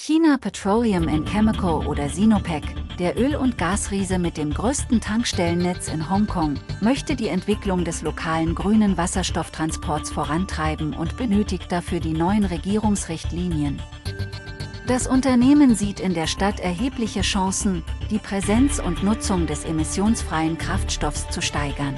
China Petroleum and Chemical oder Sinopec, der Öl- und Gasriese mit dem größten Tankstellennetz in Hongkong, möchte die Entwicklung des lokalen grünen Wasserstofftransports vorantreiben und benötigt dafür die neuen Regierungsrichtlinien. Das Unternehmen sieht in der Stadt erhebliche Chancen, die Präsenz und Nutzung des emissionsfreien Kraftstoffs zu steigern.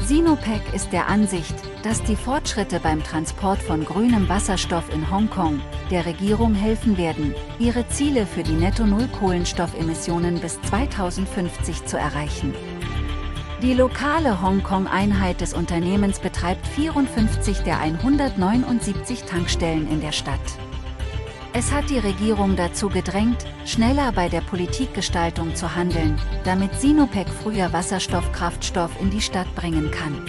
Sinopec ist der Ansicht, dass die Fortschritte beim Transport von grünem Wasserstoff in Hongkong der Regierung helfen werden, ihre Ziele für die Netto-Null-Kohlenstoffemissionen bis 2050 zu erreichen. Die lokale Hongkong-Einheit des Unternehmens betreibt 54 der 179 Tankstellen in der Stadt. Es hat die Regierung dazu gedrängt, schneller bei der Politikgestaltung zu handeln, damit Sinopec früher Wasserstoffkraftstoff in die Stadt bringen kann.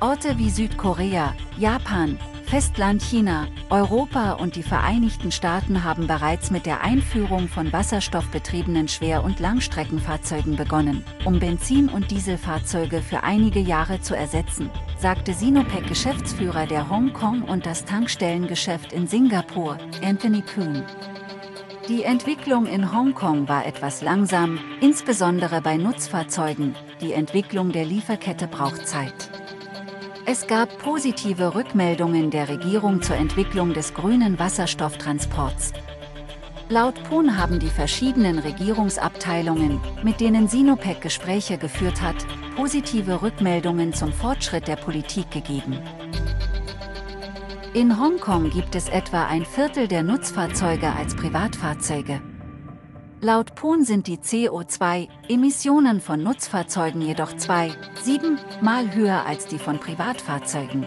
Orte wie Südkorea, Japan, Festland China, Europa und die Vereinigten Staaten haben bereits mit der Einführung von wasserstoffbetriebenen Schwer- und Langstreckenfahrzeugen begonnen, um Benzin- und Dieselfahrzeuge für einige Jahre zu ersetzen, sagte Sinopec-Geschäftsführer der Hongkong und das Tankstellengeschäft in Singapur, Anthony Kuhn. Die Entwicklung in Hongkong war etwas langsam, insbesondere bei Nutzfahrzeugen, die Entwicklung der Lieferkette braucht Zeit. Es gab positive Rückmeldungen der Regierung zur Entwicklung des grünen Wasserstofftransports. Laut Poon haben die verschiedenen Regierungsabteilungen, mit denen Sinopec Gespräche geführt hat, positive Rückmeldungen zum Fortschritt der Politik gegeben. In Hongkong gibt es etwa ein Viertel der Nutzfahrzeuge als Privatfahrzeuge. Laut Poon sind die CO2-Emissionen von Nutzfahrzeugen jedoch zwei, sieben Mal höher als die von Privatfahrzeugen.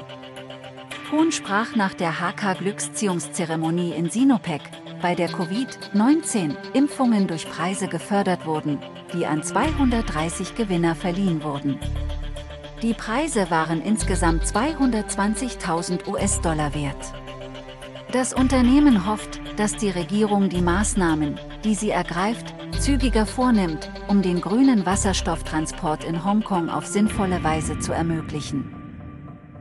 Poon sprach nach der HK-Glücksziehungszeremonie in Sinopec, bei der Covid-19-Impfungen durch Preise gefördert wurden, die an 230 Gewinner verliehen wurden. Die Preise waren insgesamt 220.000 US-Dollar wert. Das Unternehmen hofft, dass die Regierung die Maßnahmen, die sie ergreift, zügiger vornimmt, um den grünen Wasserstofftransport in Hongkong auf sinnvolle Weise zu ermöglichen.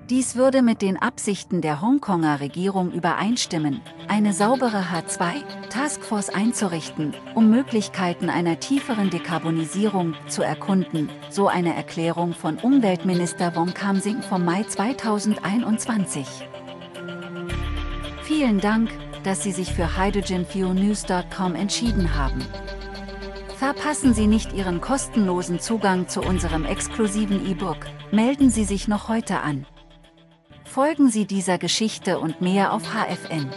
Dies würde mit den Absichten der Hongkonger Regierung übereinstimmen, eine saubere H2-Taskforce einzurichten, um Möglichkeiten einer tieferen Dekarbonisierung zu erkunden, so eine Erklärung von Umweltminister Wong Kamsing vom Mai 2021. Vielen Dank, dass Sie sich für hydrogenfuelnews.com entschieden haben. Verpassen Sie nicht Ihren kostenlosen Zugang zu unserem exklusiven E-Book, melden Sie sich noch heute an. Folgen Sie dieser Geschichte und mehr auf HFN.